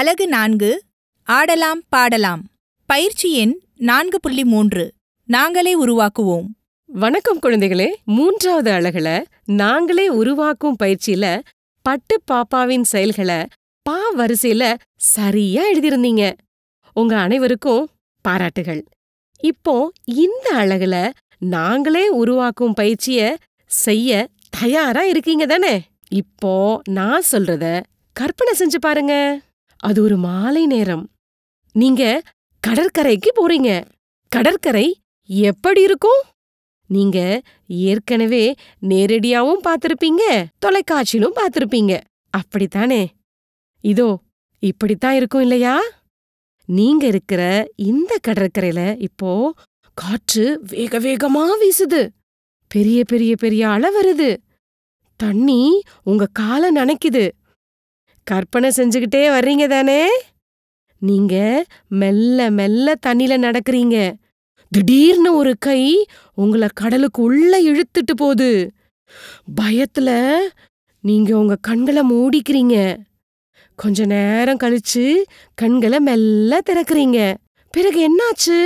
அலகு நான்கு ஆடலாம் பாடலாம். பயிற்சி எண் நான்கு புள்ளி மூன்று. நாங்களே உருவாக்குவோம். வணக்கம் குழந்தைகளே. மூன்றாவது அழகுல நாங்களே உருவாக்கும் பயிற்சியில பட்டு பாப்பாவின் செயல்களை பா வரிசையில சரியா எழுதியிருந்தீங்க. உங்க அனைவருக்கும் பாராட்டுகள். இப்போ இந்த அழகுல நாங்களே உருவாக்கும் பயிற்சிய செய்ய தயாரா இருக்கீங்க தானே? இப்போ நான் சொல்றத கற்பனை செஞ்சு பாருங்க. அது ஒரு மாலை நேரம். நீங்க கடற்கரைக்கு போறீங்க. கடற்கரை எப்படி இருக்கும்? நீங்க ஏற்கனவே நேரடியாவும் பார்த்திருப்பீங்க தொலைக்காட்சியிலும் பார்த்திருப்பீங்க. அப்படித்தானே? இதோ இப்படித்தான் இருக்கும் இல்லையா? நீங்க இருக்கிற இந்த கடற்கரையில இப்போ காற்று வேக வேகமா வீசுது. பெரிய பெரிய பெரிய அலை வருது. தண்ணி உங்க காலை நனைக்குது. கற்பனை செஞ்சுக்கிட்டே வர்றீங்க தானே? நீங்க மெல்ல மெல்ல தண்ணில நடக்கறீங்க. திடீர்னு ஒரு கை உங்களை கடலுக்கு உள்ள இழுத்துட்டு போகுது. பயத்துல நீங்க உங்க கண்களை மூடிக்கிறீங்க. கொஞ்ச நேரம் கழிச்சு கண்களை மெல்ல திறக்கிறீங்க. பிறகு என்னாச்சு?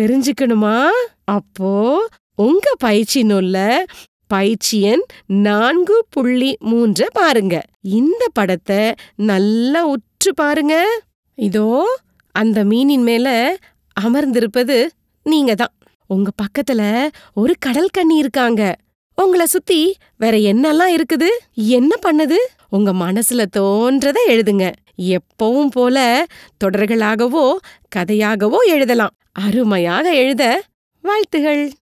தெரிஞ்சுக்கணுமா? அப்போ உங்க பயிற்சி நூல்ல பயிற்சி எண் நான்கு புள்ளி மூன்ற பாருங்க. இந்த படத்தை நல்லா உற்று பாருங்க. இதோ அந்த மீனின் மேல அமர்ந்திருப்பது நீங்க தான். உங்க பக்கத்துல ஒரு கடல் கண்ணி இருக்காங்க. உங்கள சுத்தி வேற என்னெல்லாம் இருக்குது? என்ன பண்ணுது? உங்க மனசுல தோன்றத எழுதுங்க. எப்பவும் போல தொடர்களாகவோ கதையாகவோ எழுதலாம். அருமையாக எழுத வாழ்த்துகள்.